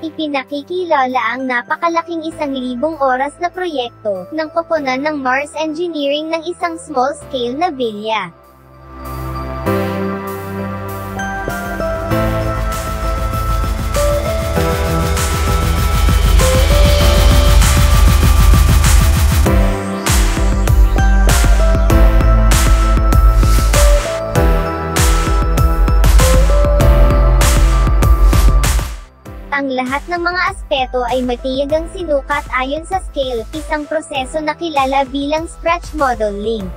Ipinakikilala ang napakalaking isang libong oras na proyekto ng koponan ng Mars Engineering ng isang small-scale na bilya. Lahat ng mga aspeto ay matiyagang sinukat ayon sa scale, isang proseso na kilala bilang stretch modeling.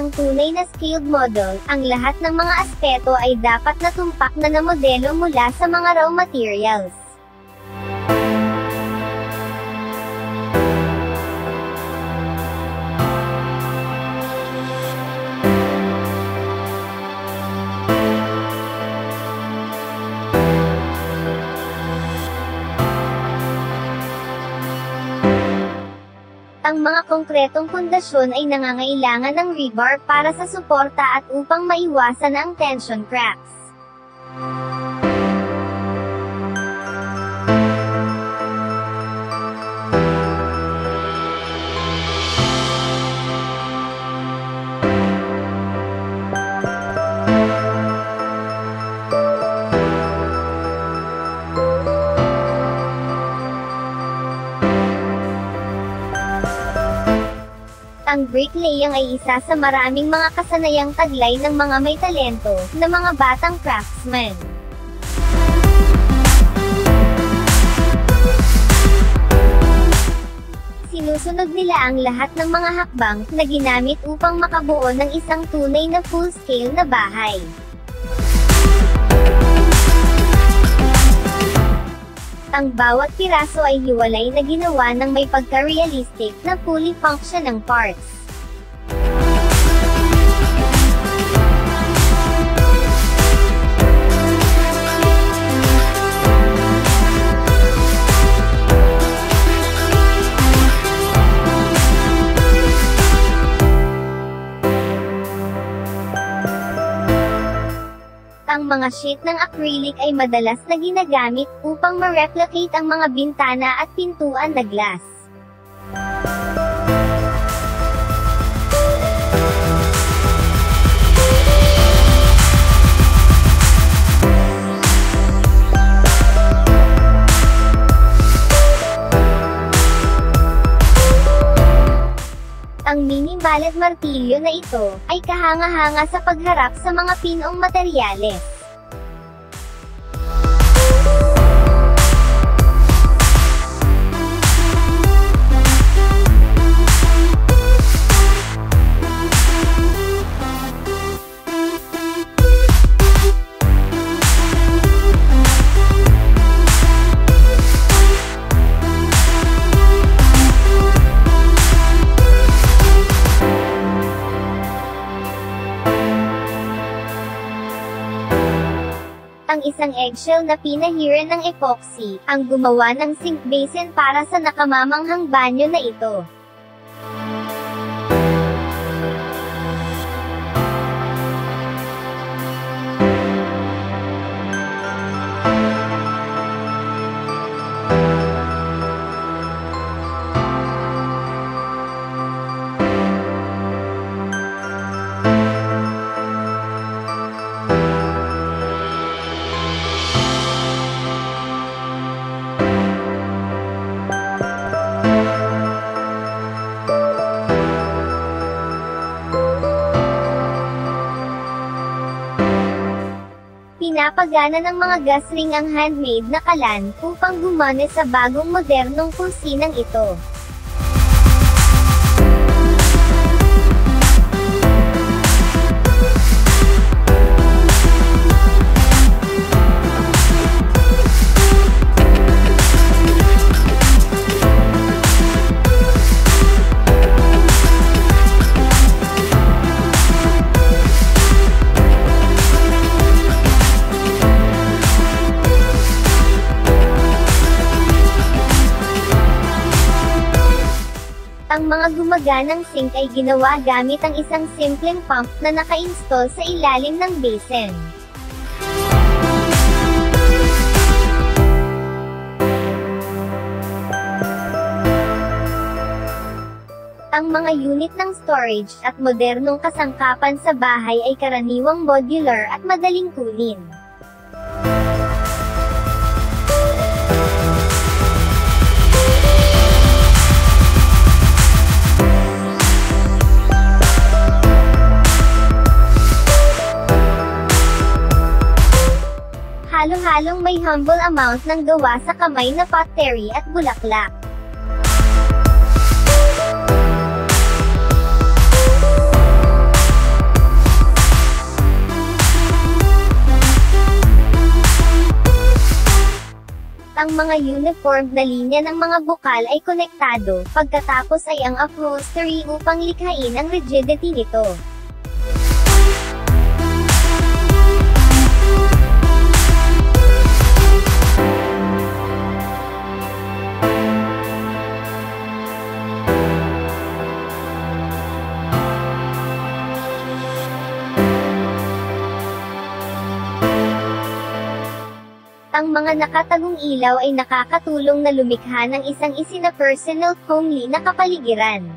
Isang tunay na scaled model, ang lahat ng mga aspeto ay dapat natumpak na na modelo mula sa mga raw materials. Ang mga konkretong pundasyon ay nangangailangan ng rebar para sa suporta at upang maiwasan ang tension cracks. Bricklaying ay isa sa maraming mga kasanayang taglay ng mga may talento, na mga batang craftsmen. Sinusunod nila ang lahat ng mga hakbang na ginamit upang makabuo ng isang tunay na full-scale na bahay. Ang bawat piraso ay hiwalay na ginawa ng may pagka-realistic na fully functioning parts. Ang mga sheet ng acrylic ay madalas na ginagamit upang ma-replicate ang mga bintana at pintuan na glass. Ang mini mallet martilyo na ito, ay kahanga-hanga sa pagharap sa mga pinong materyales. Ang isang eggshell na pinahiran ng epoxy, ang gumawa ng sink basin para sa nakamamanghang banyo na ito. Pinapagana ng mga gasring ang handmade na kalan upang gumana sa bagong modernong kusinang ito. Ang mga gumaganang sink ay ginawa gamit ang isang simpleng pump na naka-install sa ilalim ng basin. Ang mga unit ng storage at modernong kasangkapan sa bahay ay karaniwang modular at madaling kunin. Halo-halong may humble amount ng gawa sa kamay na pottery at bulaklak. ang mga uniform na linya ng mga bukal ay konektado, pagkatapos ay ang upholstery upang likhain ang rigidity nito. Ang mga nakatagong ilaw ay nakakatulong na lumikha ng isang isina-personal homely na kapaligiran.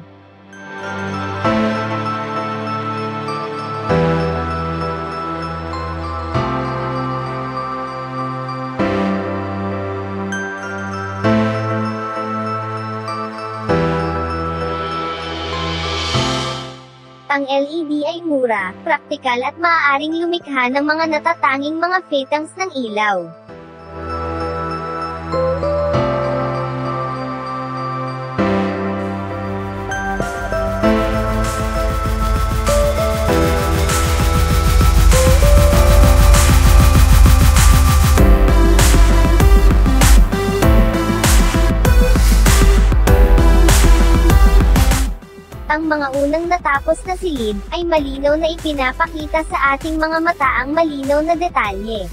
Ang LED ay mura, praktikal at maaaring lumikha ng mga natatanging mga fittings ng ilaw. Mga unang natapos na silid, ay malinaw na ipinapakita sa ating mga mata ang malinaw na detalye.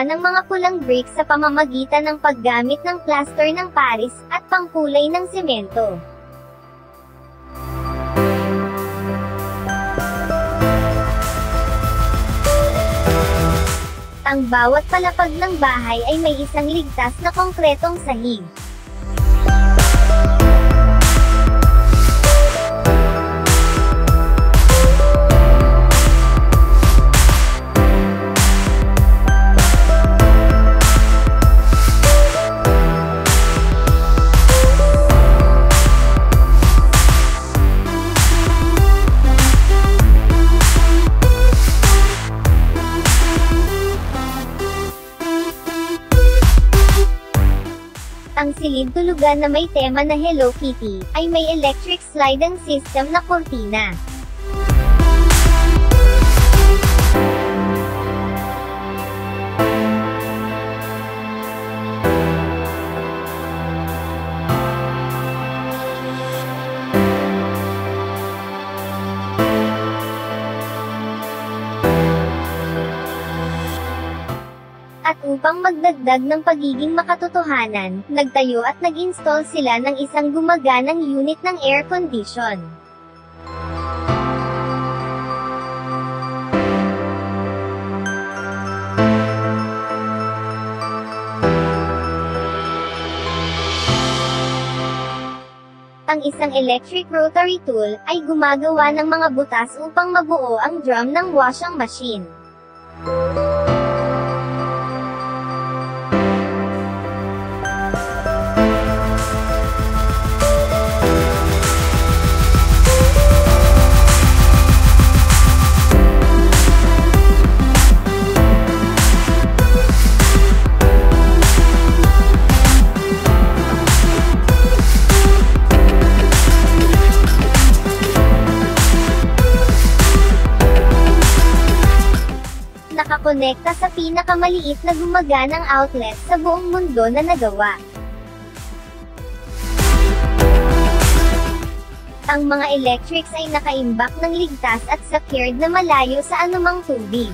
Gumawa ng mga pulang bricks sa pamamagitan ng paggamit ng plaster ng Paris at pangkulay ng semento. Ang bawat palapag ng bahay ay may isang ligtas na konkretong sahig. Ang silid tulugan na may tema na Hello Kitty, ay may electric sliding system na kortina. Upang magdagdag ng pagiging makatotohanan, nagtayo at nag-install sila ng isang gumaganang unit ng air condition. Ang isang electric rotary tool ay gumagawa ng mga butas upang mabuo ang drum ng washing machine. Kumonekta sa pinakamaliit na gumaganang outlet sa buong mundo na nagawa. Ang mga electrics ay nakaimbak ng ligtas at secured na malayo sa anumang tubig.